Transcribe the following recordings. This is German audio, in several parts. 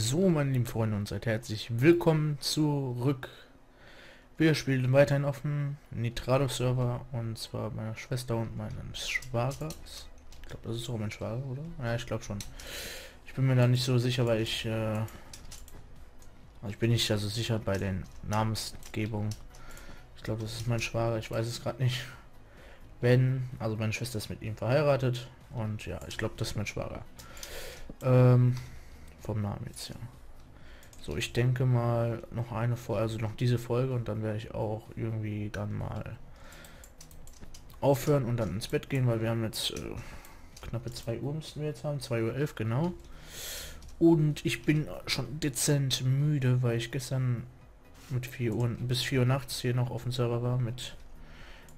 So, meine lieben Freunde, und seid herzlich willkommen zurück. Wir spielen weiterhin auf dem Nitrado-Server, und zwar meiner Schwester und meines Schwagers. Ich glaube, das ist auch mein Schwager, oder? Ja, ich glaube schon. Ich bin mir da nicht so sicher, weil ich... Äh, also ich bin nicht also sicher bei den Namensgebungen. Ich glaube, das ist mein Schwager, ich weiß es gerade nicht. Wenn, also meine Schwester ist mit ihm verheiratet, und ja, ich glaube, das ist mein Schwager. Ähm, vom Namen jetzt, ja. So, ich denke mal noch eine Folge, also noch diese Folge und dann werde ich auch irgendwie dann mal aufhören und dann ins Bett gehen, weil wir haben jetzt äh, knappe 2 Uhr müssten wir jetzt haben, 2 Uhr 11 genau. Und ich bin schon dezent müde, weil ich gestern mit 4 Uhr bis 4 Uhr nachts hier noch auf dem Server war mit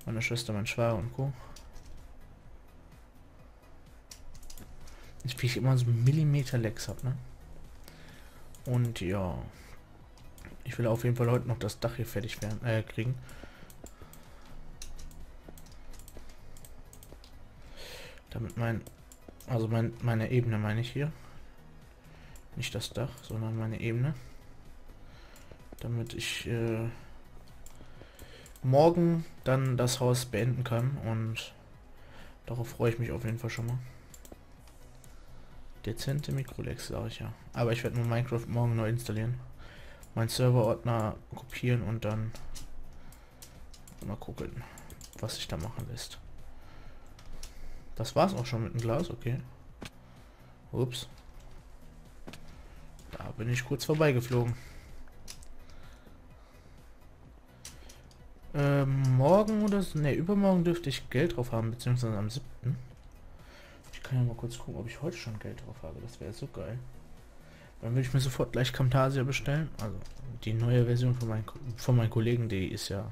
meiner Schwester, mein Schwager und Co. Ich, wie ich immer so Millimeter Lex habe, ne? Und ja. Ich will auf jeden Fall heute noch das Dach hier fertig werden, äh, kriegen. Damit mein, also mein, meine Ebene meine ich hier. Nicht das Dach, sondern meine Ebene. Damit ich äh, morgen dann das Haus beenden kann und darauf freue ich mich auf jeden Fall schon mal. Dezente Mikrolex, sage ich ja. Aber ich werde nur Minecraft morgen neu installieren. Mein Serverordner kopieren und dann mal gucken, was sich da machen lässt. Das war's auch schon mit dem Glas, okay. Ups. Da bin ich kurz vorbeigeflogen. Ähm, morgen oder so, ne, übermorgen dürfte ich Geld drauf haben, beziehungsweise am 7 kann ja mal kurz gucken, ob ich heute schon Geld drauf habe. Das wäre so geil. Dann würde ich mir sofort gleich Camtasia bestellen. Also die neue Version von, mein, von meinen Kollegen, die ist ja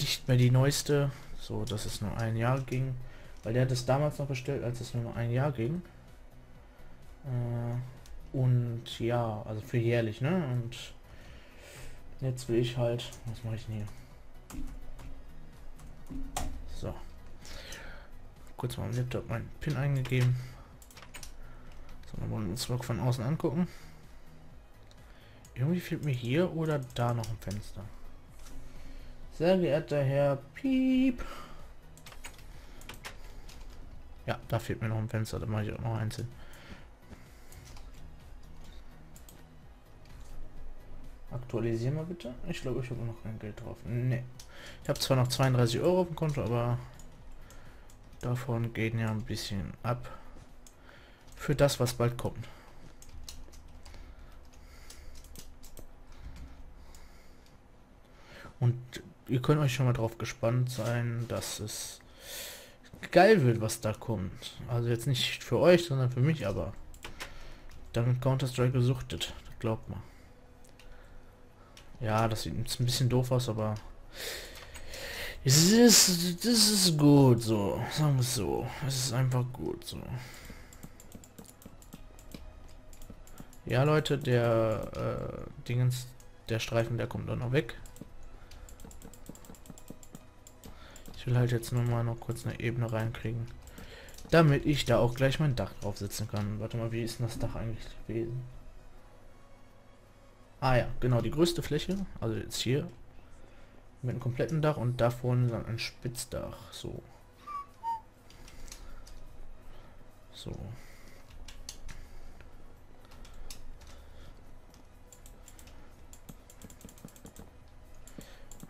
nicht mehr die neueste. So, dass es nur ein Jahr ging. Weil der hat es damals noch bestellt, als es nur ein Jahr ging. Äh, und ja, also für jährlich, ne? Und jetzt will ich halt... Was mache ich denn hier? So kurz mal am Laptop meinen PIN eingegeben. So, dann wollen uns von außen angucken. Irgendwie fehlt mir hier oder da noch ein Fenster. Sehr geehrter Herr Piep. Ja, da fehlt mir noch ein Fenster, da mache ich auch noch einzeln. Aktualisieren wir bitte. Ich glaube, ich habe noch kein Geld drauf. Nee. Ich habe zwar noch 32 Euro auf dem Konto, aber Davon gehen ja ein bisschen ab. Für das, was bald kommt. Und ihr könnt euch schon mal drauf gespannt sein, dass es geil wird, was da kommt. Also jetzt nicht für euch, sondern für mich, aber damit Counter-Strike gesuchtet. Glaubt man. Ja, das sieht ein bisschen doof aus, aber es ist, das ist gut so, sagen wir es so. Es ist einfach gut so. Ja, Leute, der äh, Dingens, der Streifen, der kommt dann noch weg. Ich will halt jetzt nur mal noch kurz eine Ebene reinkriegen, damit ich da auch gleich mein Dach drauf sitzen kann. Warte mal, wie ist denn das Dach eigentlich gewesen? Ah ja, genau, die größte Fläche, also jetzt hier, mit einem kompletten Dach und da vorne dann ein Spitzdach. So. So.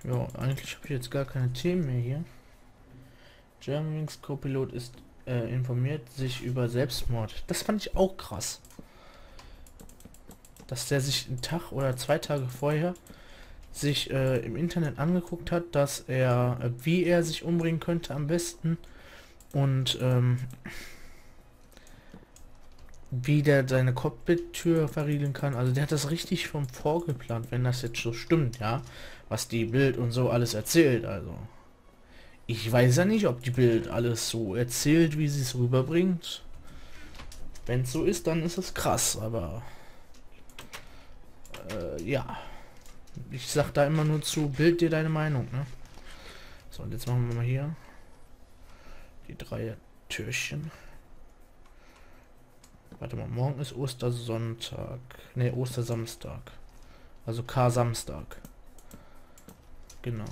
Ja, eigentlich habe ich jetzt gar keine Themen mehr hier. Germanwings Co-Pilot ist äh, informiert sich über Selbstmord. Das fand ich auch krass. Dass der sich einen Tag oder zwei Tage vorher sich äh, im Internet angeguckt hat, dass er, äh, wie er sich umbringen könnte am besten und ähm, wie der seine Cockpit-Tür verriegeln kann. Also der hat das richtig vom vorgeplant, wenn das jetzt so stimmt, ja, was die Bild und so alles erzählt. Also ich weiß ja nicht, ob die Bild alles so erzählt, wie sie es rüberbringt. Wenn es so ist, dann ist es krass, aber äh, ja ich sag da immer nur zu, bild dir deine Meinung, ne? So, und jetzt machen wir mal hier die drei Türchen. Warte mal, morgen ist Ostersonntag. Ne, Ostersamstag. Also K-Samstag. Genau.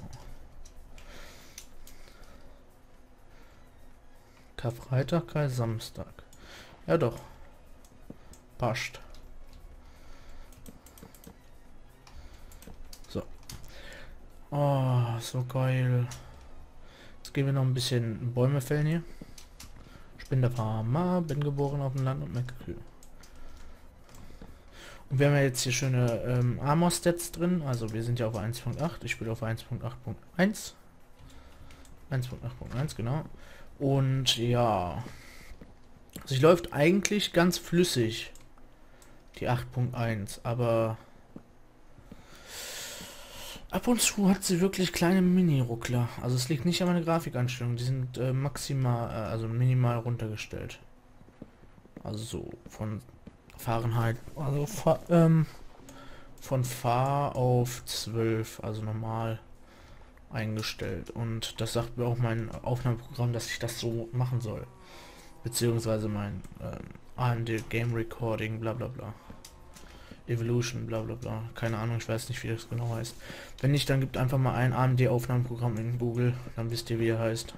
Karfreitag, K-Samstag. Ja doch. Passt. So. Oh, so geil. Jetzt gehen wir noch ein bisschen Bäume fällen hier. Ich bin der Farmer, bin geboren auf dem Land und mecke Kühe. Und wir haben ja jetzt hier schöne ähm, Armor-Stats drin. Also wir sind ja auf 1.8. Ich spiele auf 1.8.1. 1.8.1, genau. Und ja. Sie läuft eigentlich ganz flüssig. Die 8.1. Aber ab und zu hat sie wirklich kleine Mini-Ruckler. Also es liegt nicht an meiner Grafikanstellung. Die sind äh, maximal, äh, also minimal runtergestellt. Also so von Fahrenheit, also fa ähm, von Fahr auf 12, also normal eingestellt. Und das sagt mir auch mein Aufnahmeprogramm, dass ich das so machen soll. Beziehungsweise mein ähm, AMD Game Recording, bla bla bla. Evolution, bla bla bla. Keine Ahnung, ich weiß nicht, wie das genau heißt. Wenn nicht, dann gibt einfach mal ein AMD-Aufnahmeprogramm in Google, dann wisst ihr, wie er heißt.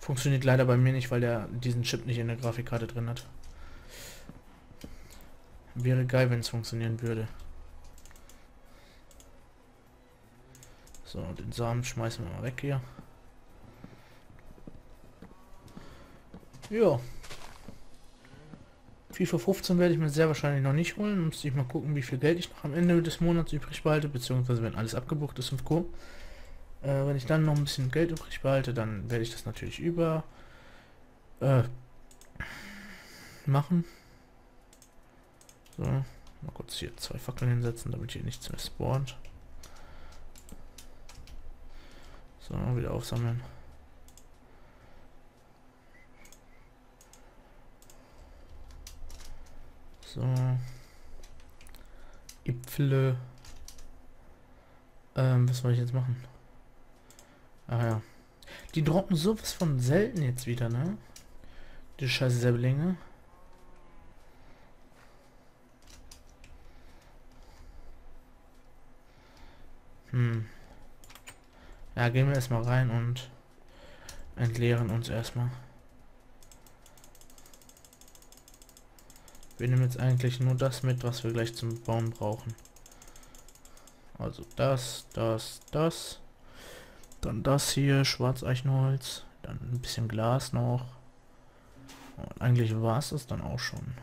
Funktioniert leider bei mir nicht, weil der diesen Chip nicht in der Grafikkarte drin hat. Wäre geil, wenn es funktionieren würde. So, den Samen schmeißen wir mal weg hier. Ja. FIFA 15 werde ich mir sehr wahrscheinlich noch nicht holen. Muss ich mal gucken, wie viel Geld ich noch am Ende des Monats übrig behalte, beziehungsweise wenn alles abgebucht ist und Co. Äh, wenn ich dann noch ein bisschen Geld übrig behalte, dann werde ich das natürlich über äh, machen. So, mal kurz hier zwei Fackeln hinsetzen, damit hier nichts mehr spawnt. So, wieder aufsammeln. So. Äpfele. Ähm, was soll ich jetzt machen? Ah ja. Die droppen sowas von selten jetzt wieder, ne? Die scheiß Säblinge. Hm. Ja, gehen wir erstmal rein und entleeren uns erstmal. Wir nehmen jetzt eigentlich nur das mit, was wir gleich zum Bauen brauchen. Also das, das, das. Dann das hier, Schwarzeichenholz. Dann ein bisschen Glas noch. Und eigentlich war es das dann auch schon.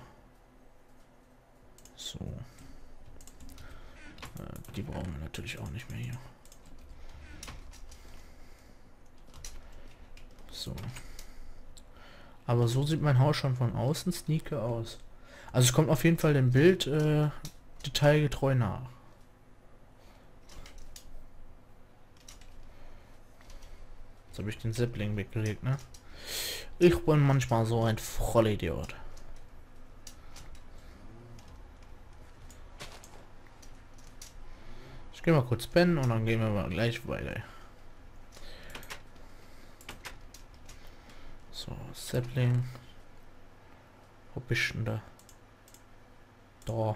So. Äh, die brauchen wir natürlich auch nicht mehr hier. So. Aber so sieht mein Haus schon von außen sneaker aus. Also es kommt auf jeden Fall dem Bild äh, detailgetreu nach. Jetzt habe ich den Zeppling weggelegt, ne? Ich bin manchmal so ein Vollidiot. Ich gehe mal kurz pennen und dann gehen wir mal gleich weiter. So, Sapling. Wo bist denn da? Da.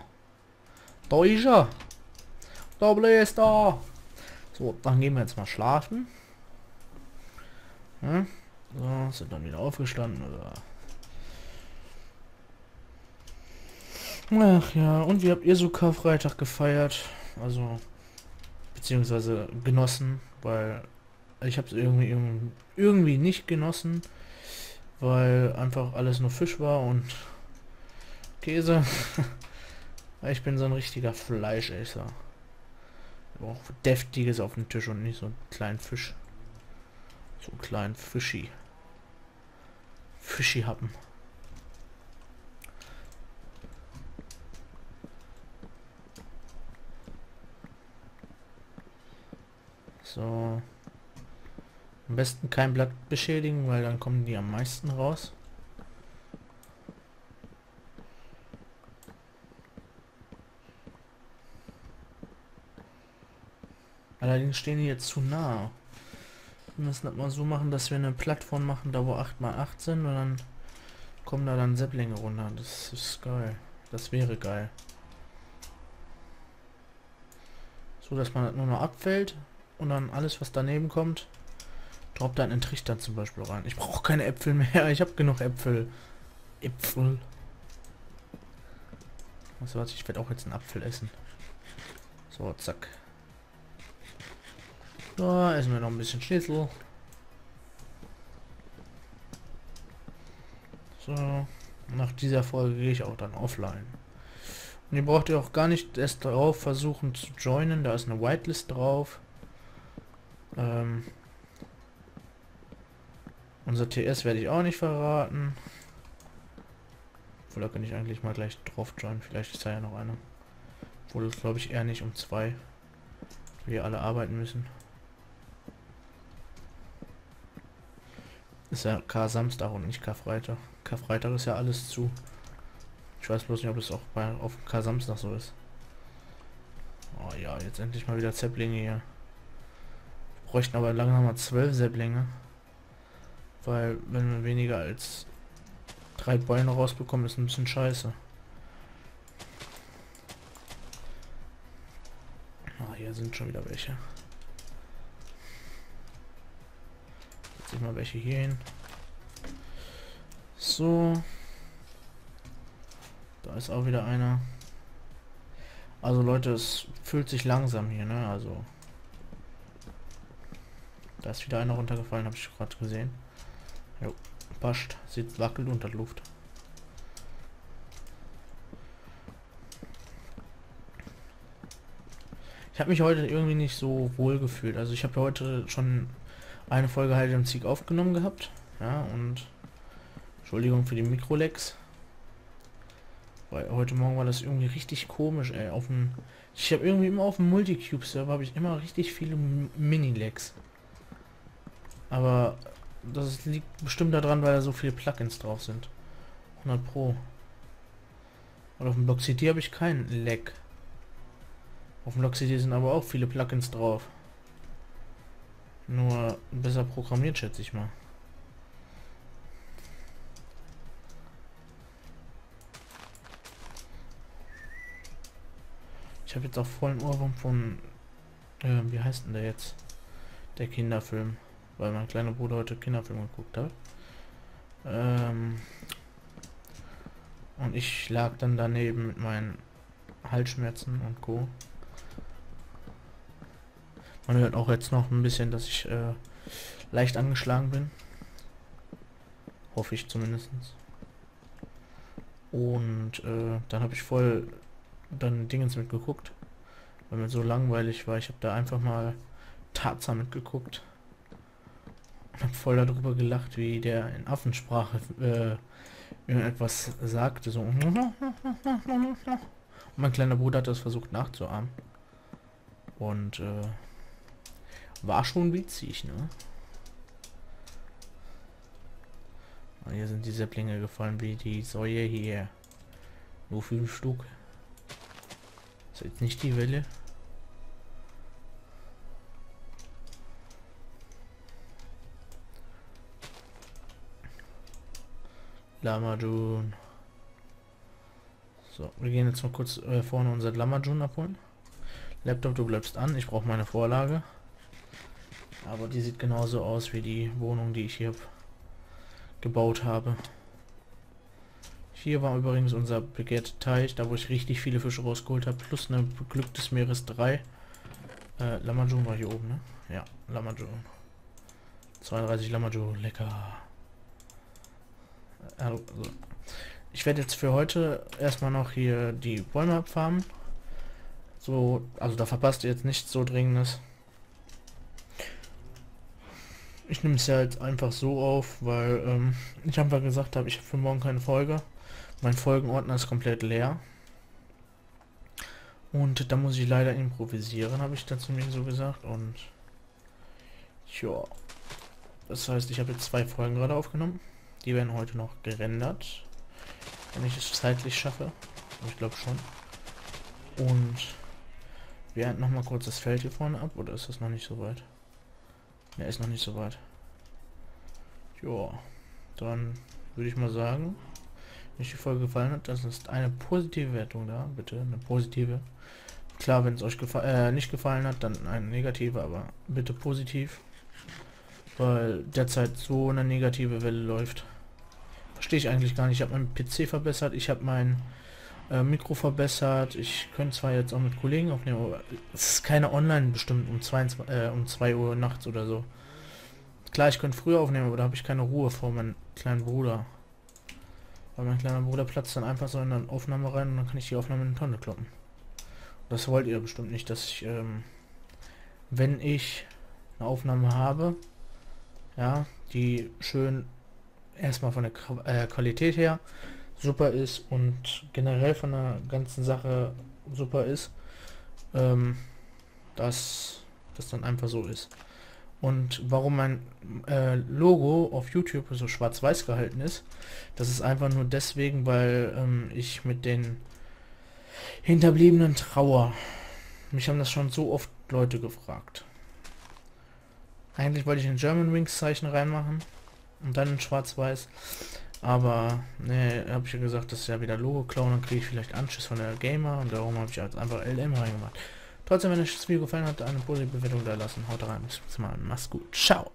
Da ist er. Da bläst da. So, dann gehen wir jetzt mal schlafen. Hm? So, sind dann wieder aufgestanden oder? Ach ja, und wie habt ihr so Karfreitag gefeiert? Also, beziehungsweise genossen, weil ich habe es irgendwie, irgendwie nicht genossen, weil einfach alles nur Fisch war und Käse. ich bin so ein richtiger Fleischesser. Auch deftiges auf dem Tisch und nicht so einen kleinen Fisch. So einen kleinen Fischi. Fischi haben. So. Am besten kein Blatt beschädigen, weil dann kommen die am meisten raus. Allerdings stehen die jetzt zu nah. Wir müssen das mal so machen, dass wir eine Plattform machen, da wo 8 x 8 sind und dann kommen da dann Sepplinge runter. Das ist geil. Das wäre geil. So, dass man nur noch abfällt und dann alles, was daneben kommt, droppt dann in Trichter zum Beispiel rein. Ich brauche keine Äpfel mehr. Ich habe genug Äpfel. Äpfel. Was was? Ich werde auch jetzt einen Apfel essen. So, zack. So, essen wir noch ein bisschen Schnitzel. So, nach dieser Folge gehe ich auch dann offline. Und ihr braucht ihr auch gar nicht erst drauf versuchen zu joinen. Da ist eine Whitelist drauf. Ähm, unser TS werde ich auch nicht verraten. Obwohl, da kann ich eigentlich mal gleich drauf joinen. Vielleicht ist da ja noch einer. Obwohl, glaube ich, eher nicht um zwei. Wir alle arbeiten müssen. Ist ja K-Samstag und nicht Karfreitag. Karfreitag ist ja alles zu. Ich weiß bloß nicht, ob es auch bei auf K-Samstag so ist. Oh ja, jetzt endlich mal wieder Zepplinge hier. Wir bräuchten aber langsam mal zwölf Zepplinge. Weil wenn wir weniger als drei Beine rausbekommen, ist ein bisschen scheiße. Ah, hier sind schon wieder welche. Jetzt mal welche hier hin. So. Da ist auch wieder einer. Also Leute, es fühlt sich langsam hier, ne? Also. Da ist wieder einer runtergefallen, habe ich gerade gesehen. Jo, passt. Sieht wackelt unter Luft. Ich habe mich heute irgendwie nicht so wohl gefühlt. Also ich habe heute schon eine Folge halt im Sieg aufgenommen gehabt. Ja, und Entschuldigung für die Mikrolex. Weil heute Morgen war das irgendwie richtig komisch, ey. Auf dem, ich habe irgendwie immer auf dem Multicube-Server habe ich immer richtig viele Mini-Legs. Aber das liegt bestimmt daran, weil da so viele Plugins drauf sind. 100 Pro. Und auf dem Block CD habe ich keinen Lag. Auf dem Block CD sind aber auch viele Plugins drauf. Nur besser programmiert, schätze ich mal. Ich habe jetzt auch vollen Ohrwurm von, äh, wie heißt denn der jetzt? Der Kinderfilm, weil mein kleiner Bruder heute Kinderfilm geguckt hat. Ähm, und ich lag dann daneben mit meinen Halsschmerzen und Co. Man hört auch jetzt noch ein bisschen, dass ich äh, leicht angeschlagen bin. Hoffe ich zumindest. Und äh, dann habe ich voll dann Dingens mitgeguckt. Weil mir so langweilig war. Ich habe da einfach mal Tarzan mitgeguckt. Und habe voll darüber gelacht, wie der in Affensprache äh, irgendetwas sagte. So. Und mein kleiner Bruder hat das versucht nachzuahmen. Und äh, war schon witzig, ne? Ah, hier sind die Säpplinge gefallen wie die Säue hier. Nur fünf Stück. Ist jetzt nicht die Welle. Lamajun. So, wir gehen jetzt mal kurz äh, vorne unser Lamajun abholen. Laptop, du bleibst an. Ich brauche meine Vorlage. Aber die sieht genauso aus wie die Wohnung, die ich hier gebaut habe. Hier war übrigens unser begehrter Teich, da wo ich richtig viele Fische rausgeholt habe, plus eine Glück des Meeres 3. Äh, Lamajun war hier oben, ne? Ja, Lamajun. 32 Lamajun, lecker. Also, ich werde jetzt für heute erstmal noch hier die Bäume abfarmen. So, also da verpasst ihr jetzt nichts so dringendes. Ich nehme es ja jetzt einfach so auf, weil ähm, ich einfach gesagt habe, ich habe für morgen keine Folge. Mein Folgenordner ist komplett leer. Und da muss ich leider improvisieren, habe ich dazu mir so gesagt. Und ja, das heißt, ich habe jetzt zwei Folgen gerade aufgenommen. Die werden heute noch gerendert, wenn ich es zeitlich schaffe. Ich glaube schon. Und wir ernten noch mal kurz das Feld hier vorne ab, oder ist das noch nicht so weit? Er ist noch nicht so weit. Ja, dann würde ich mal sagen, Wenn euch die Folge gefallen hat, das ist eine positive Wertung da, bitte, eine positive. Klar, wenn es euch gefa äh, nicht gefallen hat, dann eine negative, aber bitte positiv. Weil derzeit so eine negative Welle läuft. Verstehe ich eigentlich gar nicht. Ich habe meinen PC verbessert, ich habe mein äh, Mikro verbessert. Ich könnte zwar jetzt auch mit Kollegen aufnehmen, aber es ist keine Online bestimmt um 2, äh, um 2 Uhr nachts oder so. Klar, ich könnte früher aufnehmen, aber da habe ich keine Ruhe vor meinem kleinen Bruder. Weil mein kleiner Bruder platzt dann einfach so in eine Aufnahme rein und dann kann ich die Aufnahme in die Tonne kloppen. Das wollt ihr bestimmt nicht, dass ich, ähm, wenn ich eine Aufnahme habe, ja, die schön erstmal von der äh, Qualität her super ist und generell von der ganzen Sache super ist, ähm, dass das dann einfach so ist. Und warum mein äh, Logo auf YouTube so schwarz-weiß gehalten ist, das ist einfach nur deswegen, weil ähm, ich mit den Hinterbliebenen trauer. Mich haben das schon so oft Leute gefragt. Eigentlich wollte ich ein German Wings Zeichen reinmachen und dann schwarz-weiß. Aber ne, habe ich ja gesagt, das ist ja wieder Logo klauen, dann kriege ich vielleicht Anschiss von der Gamer und darum habe ich jetzt einfach LM reingemacht. Trotzdem, wenn euch das Video gefallen hat, eine positive Bewertung da lassen. Haut rein, bis zum nächsten Mal. Mach's gut. Ciao.